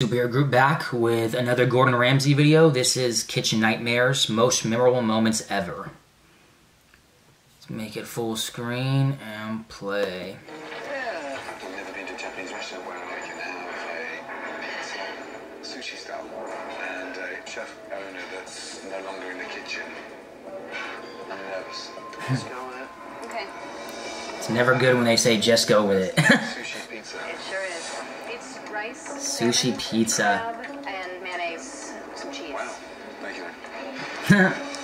Superhero Group back with another Gordon Ramsay video. This is Kitchen Nightmares, most memorable moments ever. Let's make it full screen and play. Yeah. I've never been to a Japanese restaurant where I can have a pizza, sushi style, and a chef owner that's no longer in the kitchen. I'm nervous. Let's go with it. Okay, It's never good when they say just go with it. Sushi pizza. it sure is. It's rice, Sushi pizza. and mayonnaise, some cheese. Wow.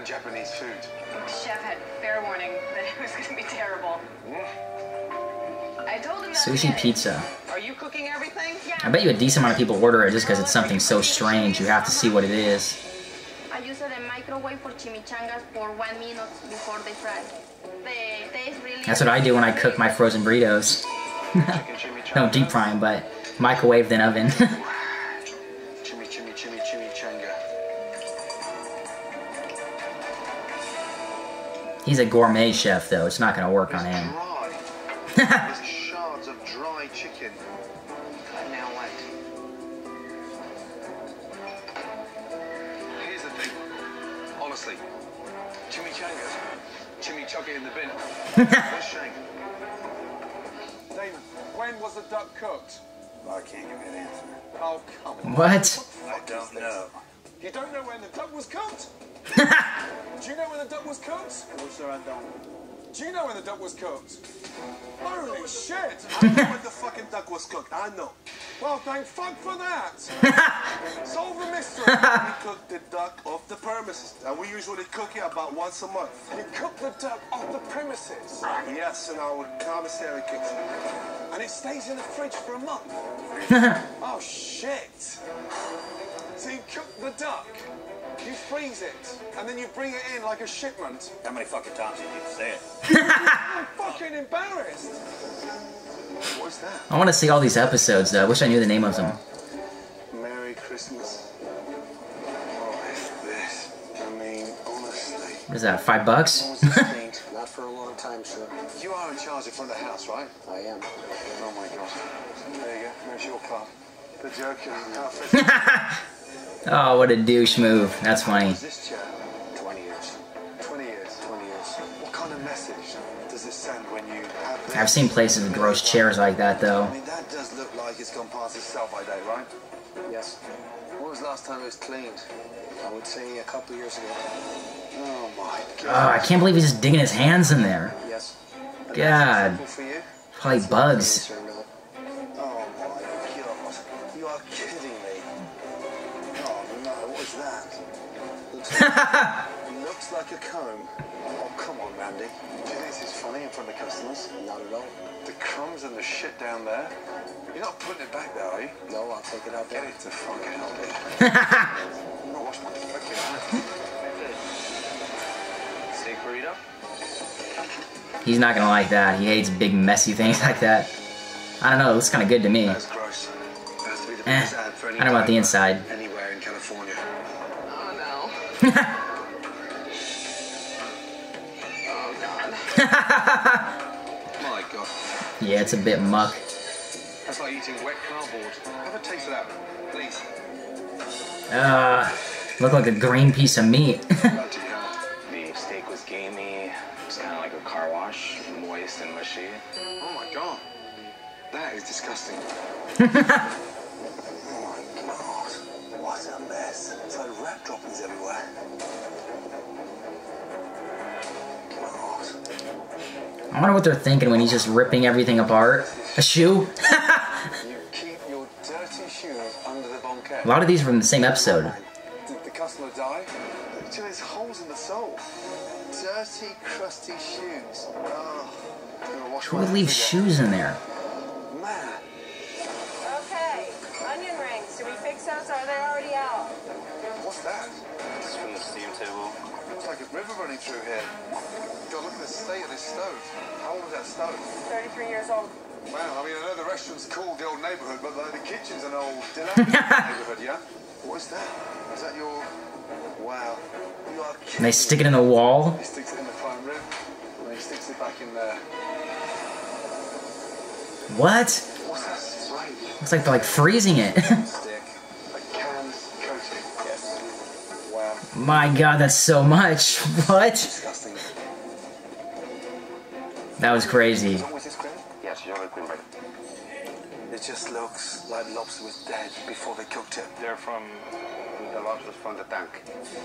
and Japanese food. Chef had fair warning that it was going to be terrible. I told him not Sushi get pizza. Are you cooking everything? Yeah. I bet you a decent amount of people order it just because it's something so strange. You have to see what it is. I use the microwave for chimichangas for one minute before they fry. The taste really That's what I do when I cook my frozen burritos. no chimichanga. Don't deep fry 'em, but microwave then oven. Chimichanga. He's a gourmet chef though. It's not gonna work on him. shards of dry chicken. Now what? Here's the thing. Honestly, chimichangas, chimichanga in the bin. what shame. Damon, when was the duck cooked? I can't give you an answer. Oh, come on. What? I don't know. You don't know when the duck was cooked? Do you know when the duck was cooked? No, sir, I don't. Do you know when the duck was cooked? Holy shit! I know when the fucking duck was cooked. I know. Well, thank fuck for that. Solve the mystery. We cook the duck off the premises, and we usually cook it about once a month. You cook the duck off the premises, Yes, in our commissary kitchen. and it stays in the fridge for a month. oh shit! So you cook the duck, you freeze it, and then you bring it in like a shipment. How many fucking times do you need to say it? I'm fucking embarrassed. What's that? I want to see all these episodes though. I wish I knew the name of them. Merry Christmas. Oh, what is this? I mean, honestly. What is that? Five bucks? Not for a long time, sir. You are in charge of front of the house, right? I am. Oh my god. There you go. There's your card. The joking outfit. Oh, what a douche move. That's funny. This chair? 20 years. 20 years. 20 years. What kind of message does this send when you have? I've seen places with gross chairs like that though. I mean, that does look like it's gone past its sell by date, right? Yes. When was the last time it was cleaned? I would say a couple years ago. Oh my Oh, god. I can't believe he's just digging his hands in there. Yes. God. for you? Probably bugs. Looks, looks like a comb. Oh, come on, Randy. Do you think this is funny in front of customers? Not at all. The crumbs and the shit down there? You're not putting it back there, are you? No, I'll take it out Get there. it to fucking hell, dude. I'm not washing my fucking hands. Steak burrito? He's not gonna like that. He hates big messy things like that. I don't know, it looks kinda good to me. That's gross. Has to be the Eh, ad for any I don't want the diaper inside. My god. Yeah, it's a bit muck. That's like eating wet cardboard. Have a taste of that, please. Uh, look like a green piece of meat. The steak was gamey. It's kind of like a car wash, moist and mushy. Oh my god. That is disgusting. It's like rat droppings everywhere. I wonder what they're thinking when he's just ripping everything apart. A shoe? You keep your dirty shoes under the banquette. A lot of these are from the same episode. Did the customer die? Look, there's holes in the sole. Dirty, crusty shoes. Oh. I'm gonna wash Who my would leave shoes in there? Man. Okay, onion rings. Did we fix those? Or are they already out? What's that? It's from the steam table. Looks like a river running through here. God, look at the state of this stove. How old is that stove? 33 years old. Wow, I mean, I know the restaurant's called the old neighbourhood, but the, the kitchen's an old dilapidated neighbourhood, yeah? What is that? Is that your... Wow. You are And they stick it in the wall. He sticks it in the prime rib, and then he sticks it back in there. What? What's that spray? Looks like they're like freezing it. My god, that's so much. What? That was crazy. What's wrong with this grill? Yes, you're queen bacon. It just looks like the lobster was dead before they cooked it. They're from the lobsters from the tank.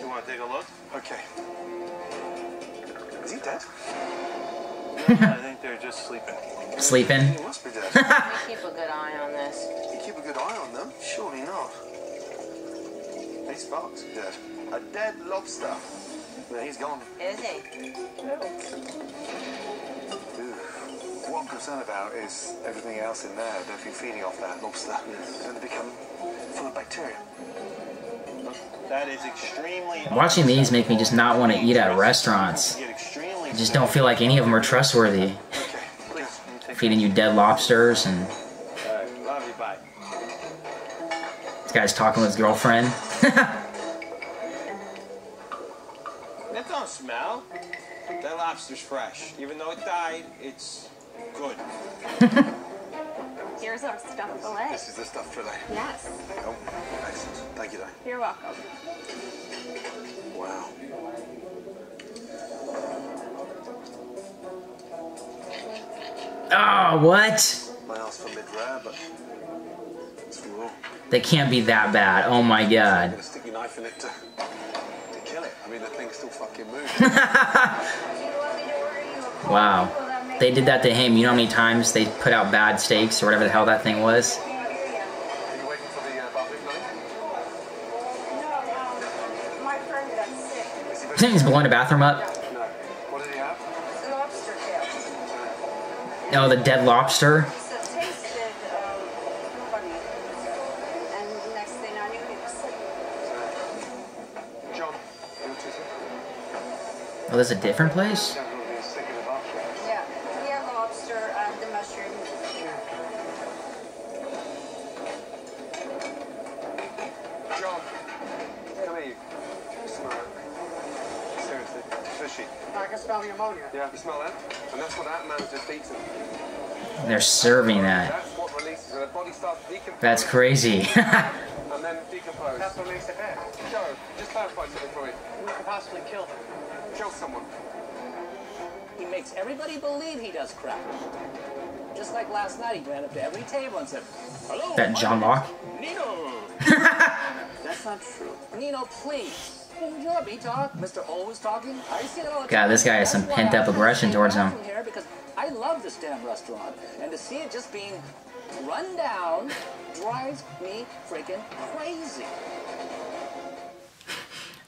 You want to take a look? Okay. Is he dead? I think they're just sleeping. Sleeping. He must be dead. Keep a good eye on this. you keep a good eye on them? Surely not. He's fucked. Dead. A dead lobster. Yeah, he's gone. Is he? Ooh. What I'm concerned about is everything else in there. They've been feeding off that lobster. And they become full of bacteria. That is extremely. Watching these make me just not want to eat at restaurants. I just don't feel like any of them are trustworthy. Okay. Please, take Feeding you dead lobsters and guy's talking with his girlfriend. That don't smell. That lobster's fresh. Even though it died, it's good. Here's our stuffed fillet. This is the stuffed fillet. Yes, Oh, excellent. Thank you, Dave. you're welcome. Wow. oh, what? My ask for mid-rare, but it's from raw. They can't be that bad. Oh my I'm god. stick your knife in it to, to kill it. I mean, the thing still fucking moves. Wow. They did that to him. You know how many times they put out bad steaks or whatever the hell that thing was? You waiting for the uh, barbecue knife? My friend got sick. Is he He's blowing the bathroom up. No. What did he have? Lobster tail. Oh, the dead lobster. He said tasted um, funny. And next thing I knew, he was sick. John, you want to see? Oh, there's a different place? Sounds like he's sick in the bathroom. Yeah, he had lobster and the mushroom. John, come here. You smell. Seriously, fishy. I can smell the ammonia. Yeah, you smell that? And that's what that man's just eaten. They're serving that. That's what releases it. The body starts decomposing. That's crazy. And then decompose. That's what makes it bad. Joe, just clarify something for me. Who could possibly kill him? Kill someone. He makes everybody believe he does crap. Just like last night, he ran up to every table and said, Hello. that John Locke? Nino. That's not true. Nino, please. You let me talk. Mr. Always talking. I see it all the God, this guy has some pent-up aggression towards him. Here because I love this damn restaurant, and to see it just being run down drives me freaking crazy.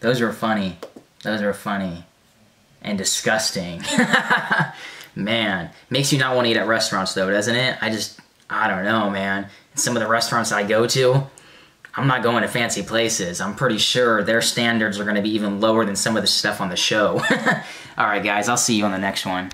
Those are funny. Those are funny. And disgusting. man. Makes you not want to eat at restaurants though, doesn't it? I just I don't know, man. Some of the restaurants I go to, I'm not going to fancy places. I'm pretty sure their standards are going to be even lower than some of the stuff on the show. All right, guys, I'll see you on the next one.